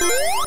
you